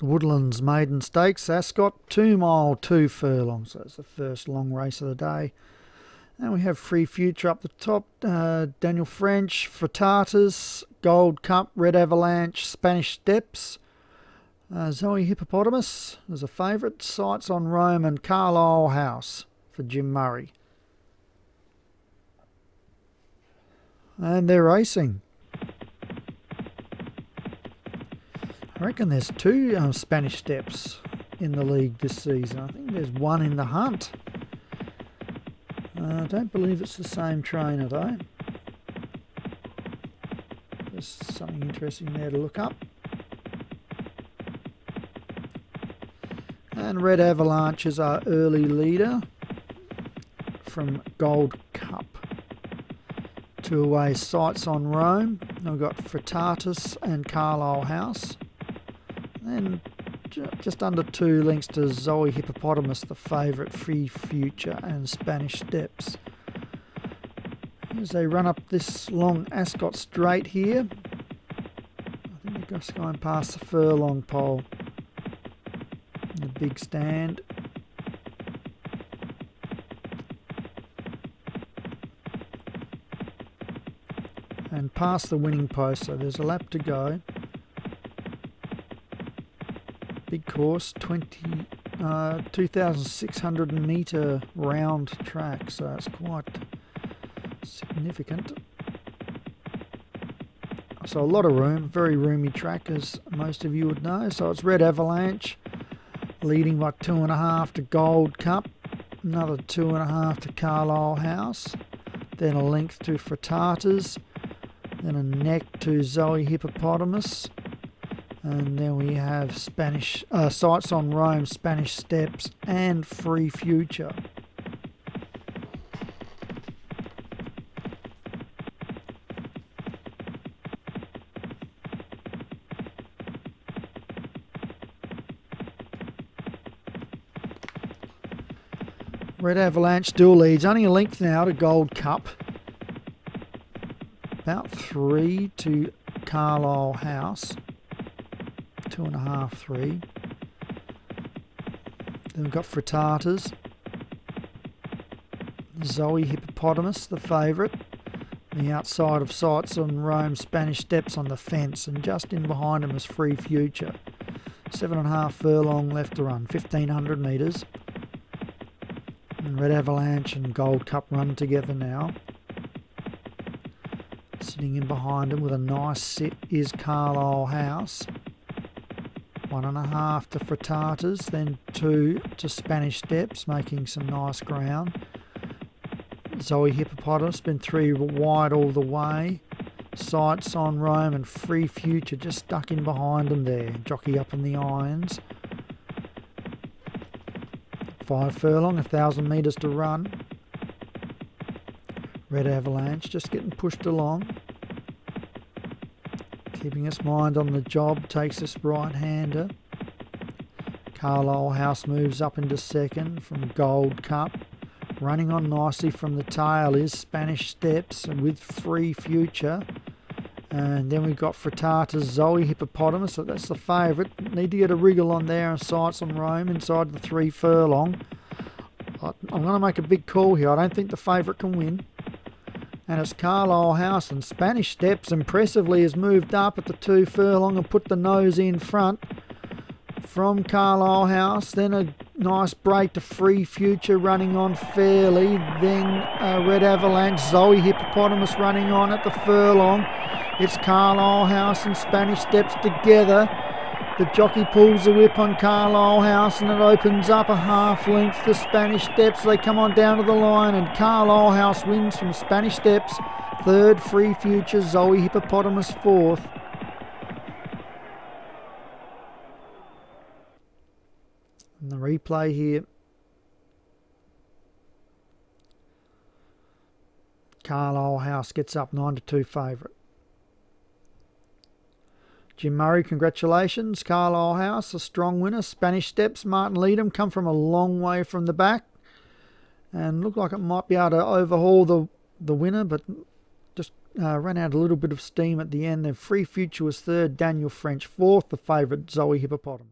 Woodlands Maiden Stakes, Ascot, two mile, two furlongs. So it's the first long race of the day. And we have Free Future up the top, uh, Daniel French, Fritatas, Gold Cup, Red Avalanche, Spanish Steps, uh, Zoe Hippopotamus as a favourite, Sights on Rome, and Carlisle House for Jim Murray. And they're racing. I reckon there's two uh, Spanish Steps in the league this season. I think there's one in the hunt. Uh, I don't believe it's the same trainer though. There's something interesting there to look up. And Red Avalanche is our early leader from Gold Cup. Two away sights on Rome. We've got Fritatas and Carlisle House. And just under two lengths to Zoe Hippopotamus, the favourite, Free Future and Spanish Steps. As they run up this long Ascot straight here, I think they're just going past the furlong pole. The big stand. And past the winning post, so there's a lap to go big course, 20, uh, 2,600 metre round track, so it's quite significant. So a lot of room, very roomy track as most of you would know. So it's Red Avalanche leading by two and a half to Gold Cup, another two and a half to Carlisle House, then a length to Fritatas, then a neck to Zoe Hippopotamus, and then we have Spanish uh, Sights on Rome, Spanish Steps, and Free Future. Red Avalanche still leads, only a length now to Gold Cup. About three to Carlisle House two and a half, three. Then we've got Fritatas. Zoe Hippopotamus, the favourite. The outside of sights on Rome, Spanish Steps on the fence, and just in behind him is Free Future. Seven and a half furlong left to run, 1500 metres. And Red Avalanche and Gold Cup run together now. Sitting in behind him with a nice sit is Carlisle House one and a half to Fritatas, then two to Spanish Steps, making some nice ground. Zoe Hippopotamus, been three wide all the way. Sights on Rome and Free Future just stuck in behind them there. Jockey up in the irons. Five furlong, a thousand metres to run. Red Avalanche just getting pushed along. Keeping its mind on the job, takes this right-hander. Carlisle House moves up into second from Gold Cup. Running on nicely from the tail is Spanish Steps and with Free Future. And then we've got Fritatas Zoe Hippopotamus, so that's the favourite. Need to get a wriggle on there and sights on Rome inside the three furlong. I'm going to make a big call here. I don't think the favourite can win and it's Carlisle House and Spanish Steps impressively has moved up at the two furlong and put the nose in front from Carlisle House. Then a nice break to Free Future running on fairly. Then uh, Red Avalanche Zoe Hippopotamus running on at the furlong. It's Carlisle House and Spanish Steps together the jockey pulls the whip on Carlisle House and it opens up a half length to Spanish Steps. They come on down to the line and Carlisle House wins from Spanish Steps. Third, Free Future, Zoe Hippopotamus fourth. And the replay here. Carlisle House gets up 9 to 2 favourite. Jim Murray, congratulations. Carlisle House, a strong winner. Spanish Steps, Martin Leadham come from a long way from the back and look like it might be able to overhaul the, the winner, but just uh, ran out a little bit of steam at the end. Then Free Future was third, Daniel French fourth, the favourite Zoe Hippopotamus.